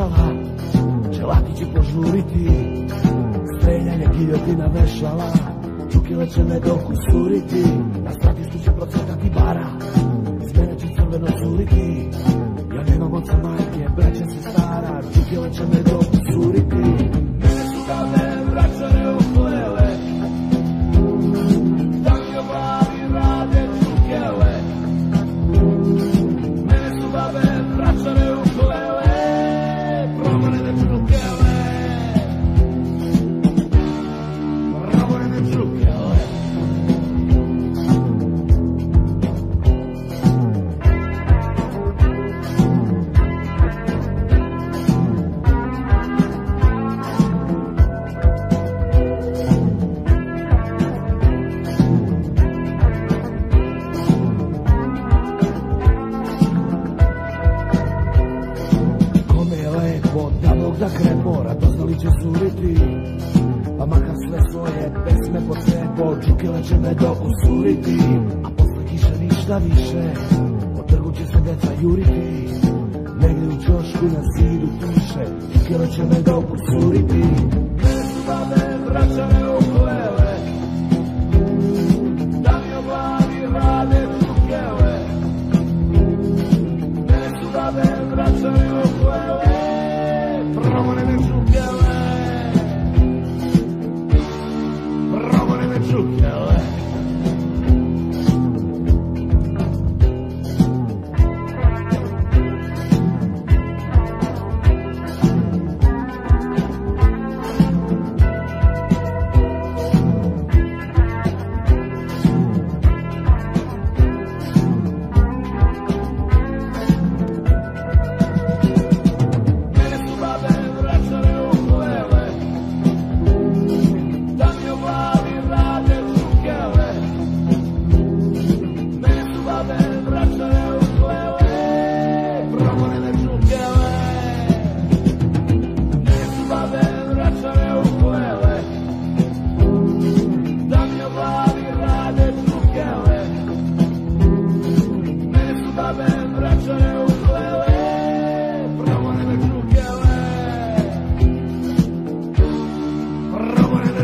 Su mešala Čelati će požuriti Streljanje giljotina vešala. Čukile će me dok usuriti Na stratištu će procvetati bara. Iz mene će crveno curiti da Bog da krepo Radoznali će suriti. Pa makar sve svoje pesme po sebo Čukile će me dok usuriti. A posle kiše ništa više Po trgu će se deca juriti. Negdje u čošku na zidu piše Čukile će me dok usuriti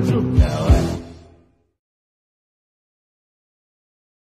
the truth now.